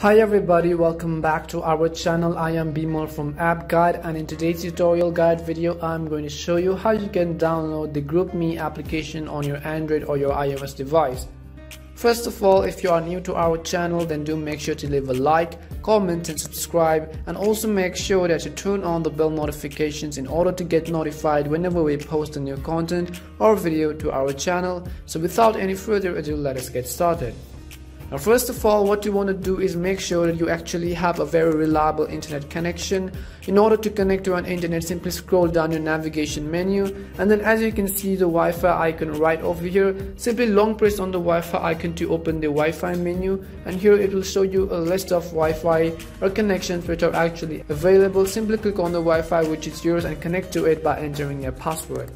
Hi everybody, welcome back to our channel. I am Bimal from App Guide and in today's tutorial guide video I'm going to show you how you can download the GroupMe application on your Android or your iOS device. First of all, if you are new to our channel then do make sure to leave a like, comment and subscribe and also make sure that you turn on the bell notifications in order to get notified whenever we post a new content or video to our channel. So without any further ado, let us get started. Now first of all what you want to do is make sure that you actually have a very reliable internet connection. In order to connect to an internet simply scroll down your navigation menu and then as you can see the Wi-Fi icon right over here simply long press on the Wi-Fi icon to open the Wi-Fi menu and here it will show you a list of Wi-Fi or connections which are actually available. Simply click on the Wi-Fi which is yours and connect to it by entering your password.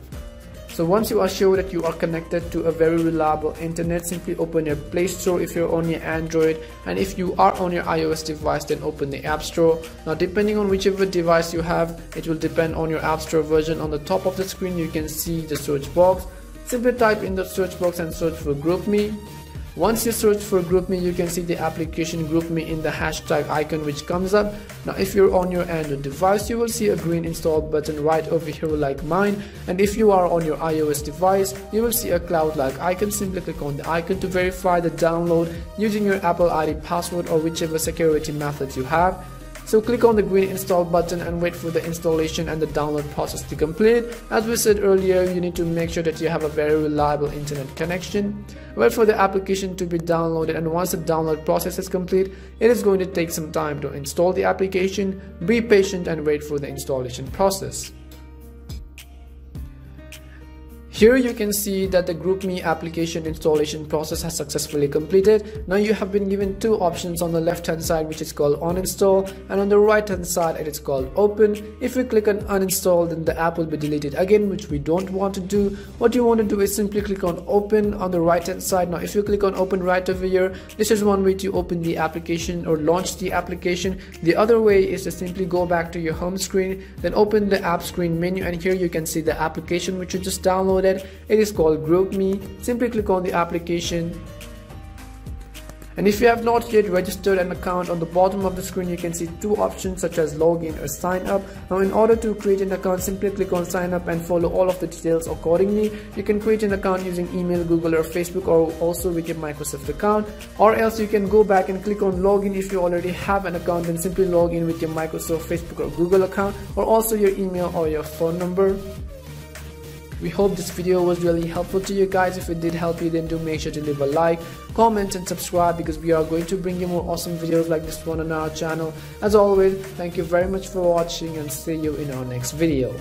So once you are sure that you are connected to a very reliable internet, simply open your Play Store if you're on your Android and if you are on your iOS device then open the App Store. Now depending on whichever device you have, it will depend on your App Store version. On the top of the screen you can see the search box. Simply type in the search box and search for GroupMe. Once you search for GroupMe, you can see the application GroupMe in the hashtag icon which comes up. Now if you're on your Android device, you will see a green install button right over here like mine. And if you are on your iOS device, you will see a cloud-like icon. Simply click on the icon to verify the download using your Apple ID password or whichever security method you have. So click on the green install button and wait for the installation and the download process to complete. As we said earlier, you need to make sure that you have a very reliable internet connection. Wait for the application to be downloaded and once the download process is complete, it is going to take some time to install the application. Be patient and wait for the installation process. Here you can see that the GroupMe application installation process has successfully completed. Now you have been given two options on the left hand side which is called uninstall and on the right hand side it is called open. If we click on uninstall then the app will be deleted again which we don't want to do. What you want to do is simply click on open on the right hand side. Now if you click on open right over here this is one way to open the application or launch the application. The other way is to simply go back to your home screen then open the app screen menu and here you can see the application which you just downloaded downloaded. It is called GroupMe. Simply click on the application. And if you have not yet registered an account on the bottom of the screen you can see two options such as login or sign up. Now in order to create an account simply click on sign up and follow all of the details accordingly. You can create an account using email, Google or Facebook or also with your Microsoft account or else you can go back and click on login if you already have an account then simply log in with your Microsoft, Facebook or Google account or also your email or your phone number. We hope this video was really helpful to you guys. If it did help you, then do make sure to leave a like, comment and subscribe because we are going to bring you more awesome videos like this one on our channel. As always, thank you very much for watching and see you in our next video.